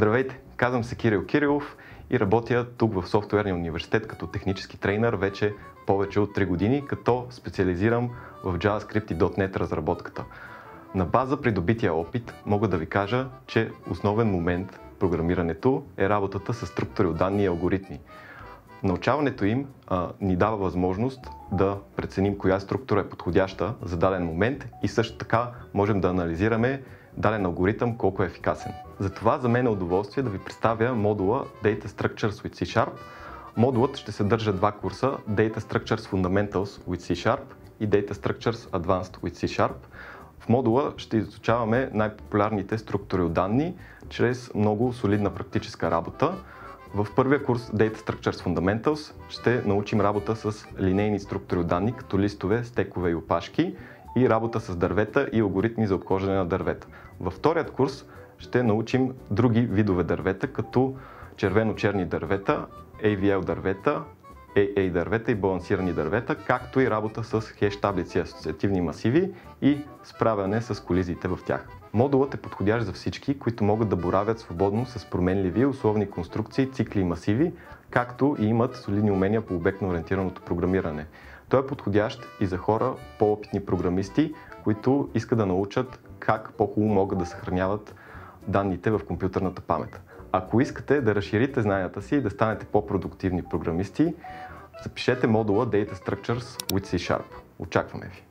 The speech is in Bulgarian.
Здравейте, казвам се Кирил Кирилов и работя тук в Софтуерния университет като технически трейнер вече повече от 3 години, като специализирам в JavaScript и .NET разработката. На база придобития опит мога да ви кажа, че основен момент в програмирането е работата с структури от данни и алгоритми. Научаването им а, ни дава възможност да преценим коя структура е подходяща за даден момент и също така можем да анализираме даден алгоритъм колко е ефикасен. Затова за мен е удоволствие да ви представя модула Data Structures with C-Sharp. Модулът ще съдържа два курса Data Structures Fundamentals with C-Sharp и Data Structures Advanced with C-Sharp. В модула ще изучаваме най-популярните структури от данни чрез много солидна практическа работа. В първия курс Data Structures Fundamentals ще научим работа с линейни структури от данни, като листове, стекове и опашки и работа с дървета и алгоритми за обхождане на дървета. Във вторият курс ще научим други видове дървета, като червено-черни дървета, AVL дървета, AA дървета и балансирани дървета, както и работа с хеш таблици асоциативни масиви и справяне с колизиите в тях. Модулът е подходящ за всички, които могат да боравят свободно с променливи условни конструкции, цикли и масиви, както и имат солидни умения по обектно ориентираното програмиране. Той е подходящ и за хора, по-опитни програмисти, които искат да научат как по-хубаво могат да съхраняват данните в компютърната памет. Ако искате да разширите знанията си и да станете по-продуктивни програмисти, запишете модула Data Structures with C Sharp. Очакваме ви!